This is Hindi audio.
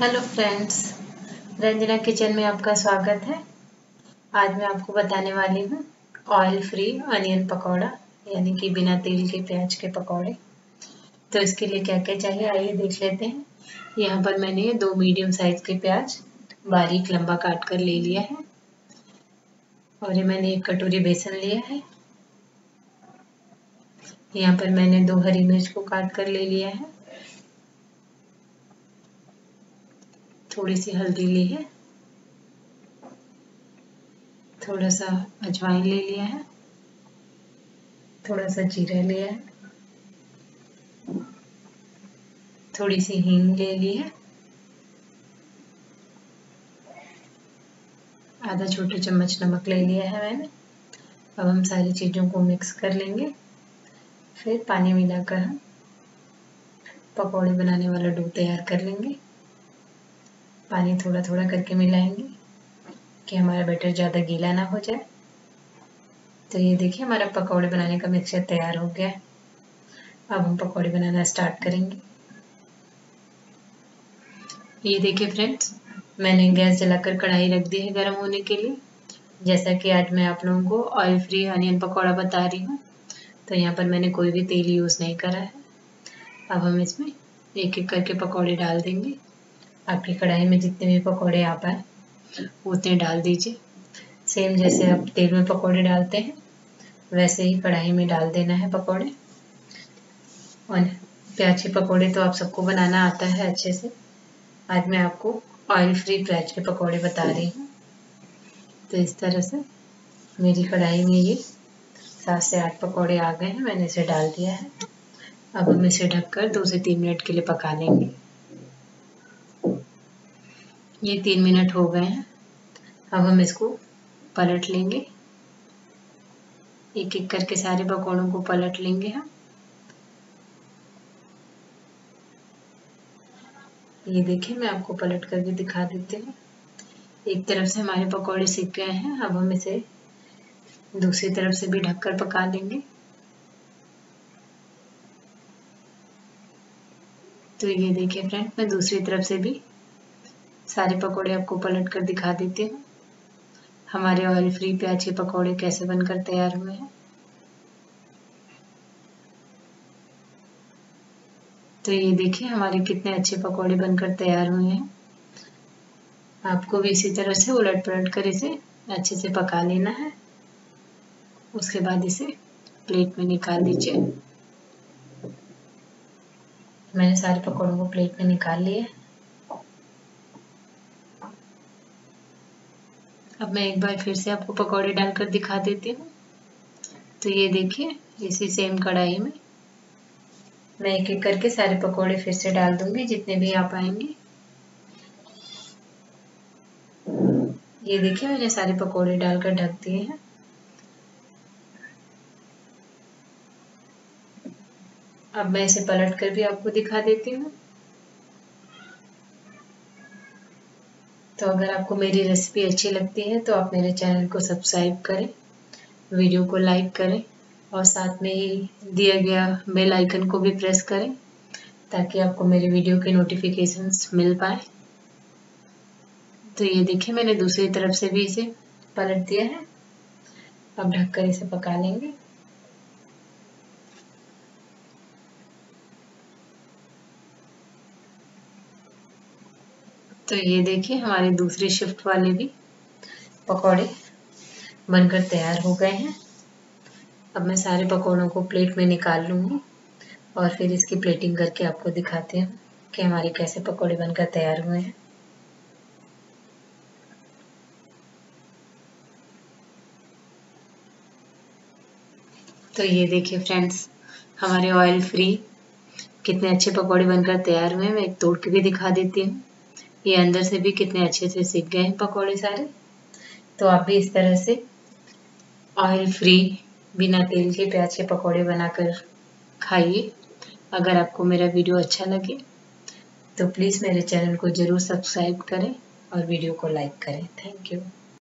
हेलो फ्रेंड्स रंजना किचन में आपका स्वागत है। आज मैं आपको बताने वाली हूँ ऑयल फ्री अनियन पकौड़ा, यानी कि बिना तेल के प्याज के पकौड़े। तो इसके लिए क्या क्या चाहिए, आइए देख लेते हैं। यहाँ पर मैंने दो मीडियम साइज़ के प्याज बारीक लंबा काट कर ले लिया है। और ये मैंने एक कटोरी बेसन लिया है। यहाँ पर मैंने दो हरी मिर्च को काट कर ले लिया है। थोड़ी सी हल्दी ली है। थोड़ा सा अजवाइन ले लिया है। थोड़ा सा जीरा लिया है। थोड़ी सी हींग ले ली है। आधा छोटे चम्मच नमक ले लिया है मैंने। अब हम सारी चीज़ों को मिक्स कर लेंगे। फिर पानी मिलाकर हम पकौड़े बनाने वाला डो तैयार कर लेंगे। पानी थोड़ा थोड़ा करके मिलाएँगे कि हमारा बैटर ज़्यादा गीला ना हो जाए। तो ये देखिए, हमारा पकौड़े बनाने का मिक्सचर तैयार हो गया। है अब हम पकौड़े बनाना स्टार्ट करेंगे। ये देखिए फ्रेंड्स, मैंने गैस जलाकर कढ़ाई रख दी है गर्म होने के लिए। जैसा कि आज मैं आप लोगों को ऑयल फ्री अनियन पकौड़ा बता रही हूँ तो यहाँ पर मैंने कोई भी तेल यूज़ नहीं करा है। अब हम इसमें एक एक करके पकौड़े डाल देंगे। आपकी कढ़ाई में जितने भी पकौड़े आ पाए उतने डाल दीजिए। सेम जैसे आप तेल में पकौड़े डालते हैं, वैसे ही कढ़ाई में डाल देना है पकौड़े। और प्याज के पकौड़े तो आप सबको बनाना आता है अच्छे से। आज मैं आपको ऑयल फ्री प्याज के पकौड़े बता रही हूँ। तो इस तरह से मेरी कढ़ाई में ये सात से आठ पकौड़े आ गए हैं, मैंने इसे डाल दिया है। अब हम इसे ढककर दो से तीन मिनट के लिए पका लेंगे। ये तीन मिनट हो गए हैं। अब हम इसको पलट लेंगे। एक एक करके सारे पकौड़ों को पलट लेंगे हम। ये देखिए, मैं आपको पलट कर भी दिखा देती हूँ। एक तरफ़ से हमारे पकौड़े सीख गए हैं। अब हम इसे दूसरी तरफ़ से भी ढककर पका लेंगे। तो ये देखिए, फ्रेंड, मैं दूसरी तरफ़ से भी सारे पकोड़े आपको पलट कर दिखा देती हूँ। हमारे ऑयल फ्री प्याज के पकोड़े कैसे बनकर तैयार हुए हैं। तो ये देखिए हमारे कितने अच्छे पकोड़े बनकर तैयार हुए हैं। आपको भी इसी तरह से उलट पलट कर इसे अच्छे से पका लेना है। उसके बाद इसे प्लेट में निकाल लीजिए मैंने सारे पकौड़ों को प्लेट में निकाल लिया अब मैं एक बार फिर से आपको पकौड़े डालकर दिखा देती हूँ। तो ये देखिए, इसी सेम कढ़ाई में मैं एक एक करके सारे पकौड़े फिर से डाल दूँगी, जितने भी आप आएँगे। ये देखिए, मैंने सारे पकौड़े डालकर ढक दिए हैं। अब मैं इसे पलट कर भी आपको दिखा देती हूँ। तो अगर आपको मेरी रेसिपी अच्छी लगती है तो आप मेरे चैनल को सब्सक्राइब करें वीडियो को लाइक करें और साथ में ही दिया गया बेल आइकन को भी प्रेस करें ताकि आपको मेरे वीडियो के नोटिफिकेशंस मिल पाए। तो ये देखिए, मैंने दूसरी तरफ़ से भी इसे पलट दिया है। अब ढककर इसे पका लेंगे। तो ये देखिए, हमारे दूसरे शिफ्ट वाले भी पकौड़े बनकर तैयार हो गए हैं। अब मैं सारे पकौड़ों को प्लेट में निकाल लूँगी और फिर इसकी प्लेटिंग करके आपको दिखाते हैं कि हमारे कैसे पकौड़े बनकर तैयार हुए हैं। तो ये देखिए फ्रेंड्स हमारे ऑयल फ्री कितने अच्छे पकौड़े बनकर तैयार हुए हैं। मैं एक तोड़ के भी दिखा देती हूँ। ये अंदर से भी कितने अच्छे से सीख गए हैं पकौड़े सारे। तो आप भी इस तरह से ऑयल फ्री बिना तेल के प्याज के पकौड़े बनाकर खाइए। अगर आपको मेरा वीडियो अच्छा लगे तो प्लीज़ मेरे चैनल को ज़रूर सब्सक्राइब करें और वीडियो को लाइक करें। Thank you